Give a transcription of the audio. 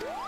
Yeah.